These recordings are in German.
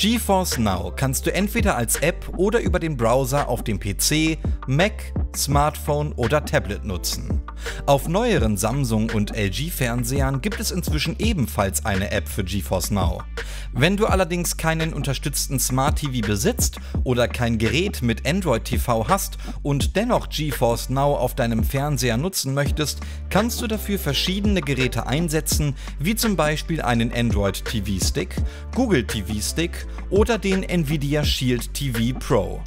GeForce Now kannst du entweder als App oder über den Browser auf dem PC, Mac, Smartphone oder Tablet nutzen. Auf neueren Samsung- und LG-Fernsehern gibt es inzwischen ebenfalls eine App für GeForce Now. Wenn du allerdings keinen unterstützten Smart TV besitzt oder kein Gerät mit Android TV hast und dennoch GeForce Now auf deinem Fernseher nutzen möchtest, kannst du dafür verschiedene Geräte einsetzen, wie zum Beispiel einen Android TV Stick, Google TV Stick oder den Nvidia Shield TV Pro.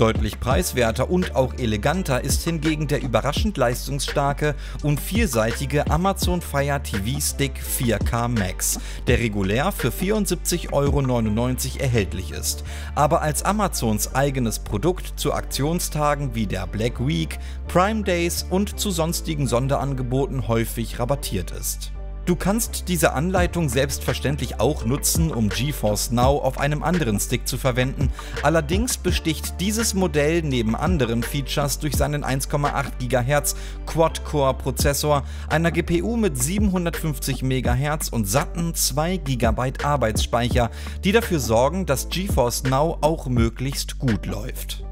Deutlich preiswerter und auch eleganter ist hingegen der überraschend leistungsstarke und vielseitige Amazon Fire TV Stick 4K Max, der regulär für 74,99 Euro erhältlich ist, aber als Amazons eigenes Produkt zu Aktionstagen wie der Black Week, Prime Days und zu sonstigen Sonderangeboten häufig rabattiert ist. Du kannst diese Anleitung selbstverständlich auch nutzen, um GeForce Now auf einem anderen Stick zu verwenden, allerdings besticht dieses Modell neben anderen Features durch seinen 1,8 GHz Quad-Core-Prozessor, einer GPU mit 750 MHz und satten 2 GB Arbeitsspeicher, die dafür sorgen, dass GeForce Now auch möglichst gut läuft.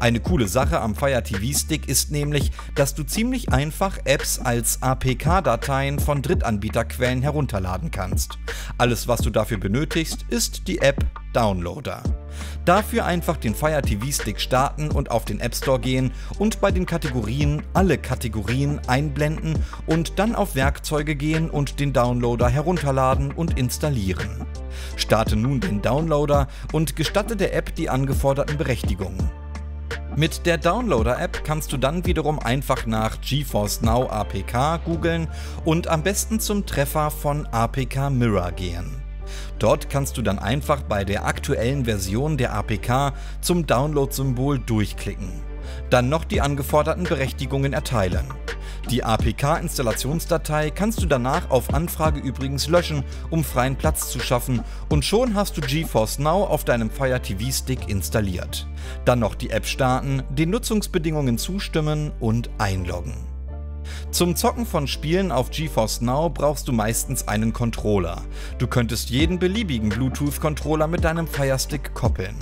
Eine coole Sache am Fire TV Stick ist nämlich, dass du ziemlich einfach Apps als APK-Dateien von Drittanbieterquellen herunterladen kannst. Alles was du dafür benötigst, ist die App Downloader. Dafür einfach den Fire TV Stick starten und auf den App Store gehen und bei den Kategorien alle Kategorien einblenden und dann auf Werkzeuge gehen und den Downloader herunterladen und installieren. Starte nun den Downloader und gestatte der App die angeforderten Berechtigungen. Mit der Downloader-App kannst du dann wiederum einfach nach GeForce Now APK googeln und am besten zum Treffer von APK Mirror gehen. Dort kannst du dann einfach bei der aktuellen Version der APK zum Download-Symbol durchklicken. Dann noch die angeforderten Berechtigungen erteilen. Die APK-Installationsdatei kannst du danach auf Anfrage übrigens löschen, um freien Platz zu schaffen und schon hast du GeForce Now auf deinem Fire TV Stick installiert. Dann noch die App starten, den Nutzungsbedingungen zustimmen und einloggen. Zum Zocken von Spielen auf GeForce Now brauchst du meistens einen Controller. Du könntest jeden beliebigen Bluetooth-Controller mit deinem Firestick koppeln.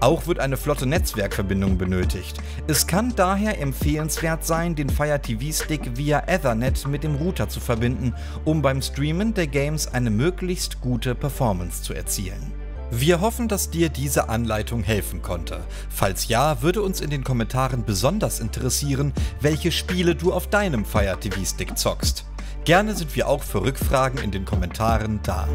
Auch wird eine flotte Netzwerkverbindung benötigt. Es kann daher empfehlenswert sein, den Fire TV Stick via Ethernet mit dem Router zu verbinden, um beim Streamen der Games eine möglichst gute Performance zu erzielen. Wir hoffen, dass dir diese Anleitung helfen konnte. Falls ja, würde uns in den Kommentaren besonders interessieren, welche Spiele du auf deinem Fire TV Stick zockst. Gerne sind wir auch für Rückfragen in den Kommentaren da.